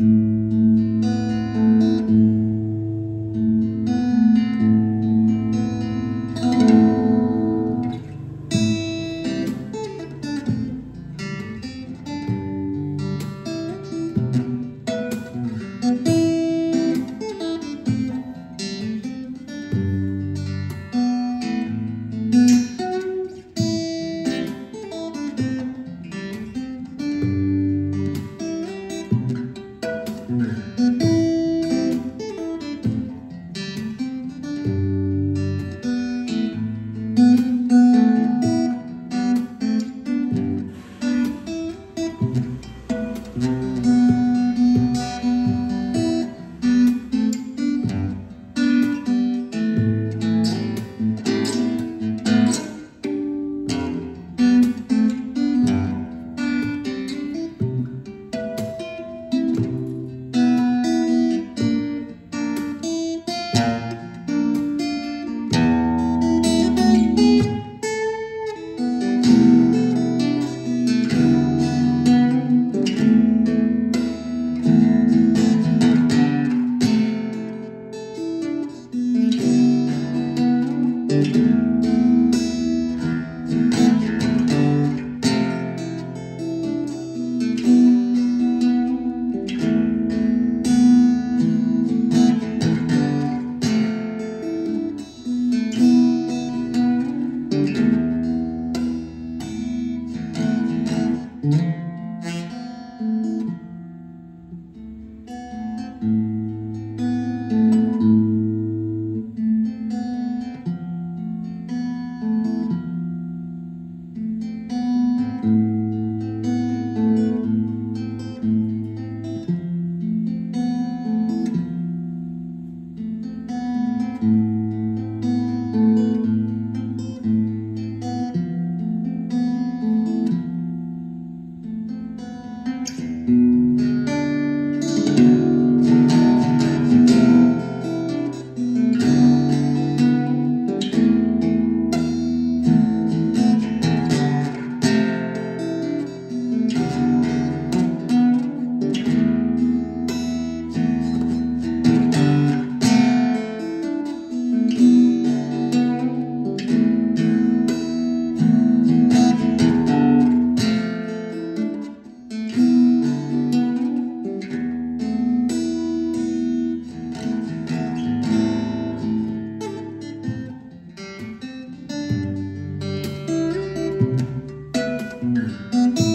Música Música